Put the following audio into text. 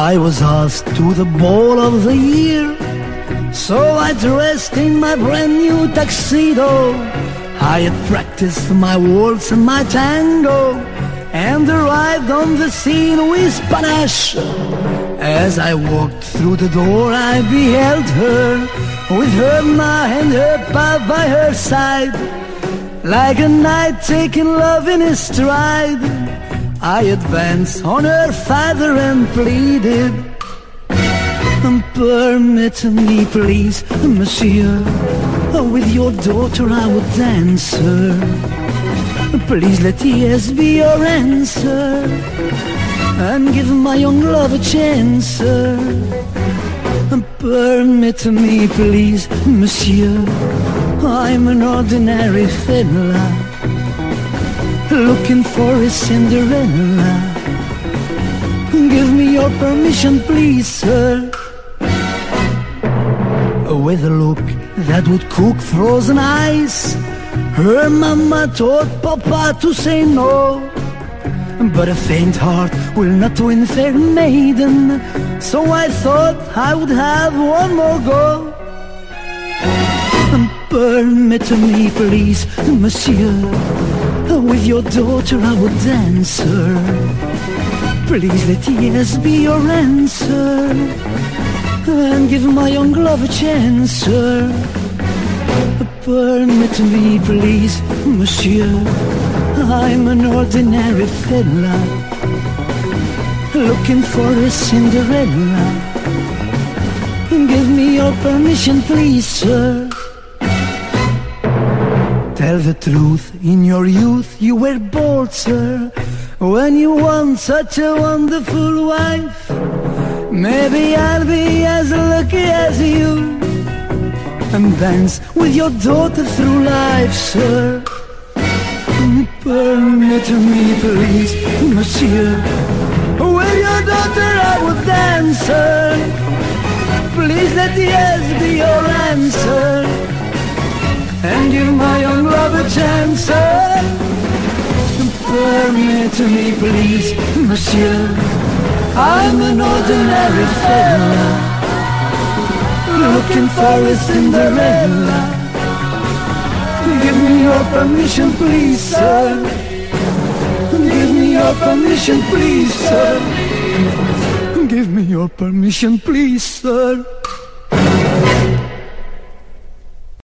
I was asked to the ball of the year, so I dressed in my brand new tuxedo. I had practiced my waltz and my tango, and arrived on the scene with panache. As I walked through the door, I beheld her, with her ma and her pa by her side, like a knight taking love in his stride. I advanced on her father and pleaded, um, Permit me, please, um, monsieur, uh, with your daughter I would dance her. Uh, please let yes be your answer, and give my young love a chance. sir. Um, permit me, please, monsieur, I'm an ordinary fiddler looking for a Cinderella. Give me your permission, please, sir. With a look that would cook frozen ice, her mama told Papa to say no. But a faint heart will not win fair maiden, so I thought I would have one more go. Permit me, please, monsieur. With your daughter I would dance her. Please let yes be your answer. And give my young love a chance, sir. Permit me, please, monsieur. I'm an ordinary fiddler. Looking for a Cinderella. Give me your permission, please, sir. Tell the truth, in your youth you were bold, sir. When you want such a wonderful wife, maybe I'll be as lucky as you and dance with your daughter through life, sir. Permit me, please, monsieur. With your daughter I would dance, sir. Please let yes be your answer and give my young love a chance. Permit me, please, monsieur. I'm an ordinary fiddler, looking for a Cinderella. Give me your permission, please, sir. Give me your permission, please, sir. Give me your permission, please, sir.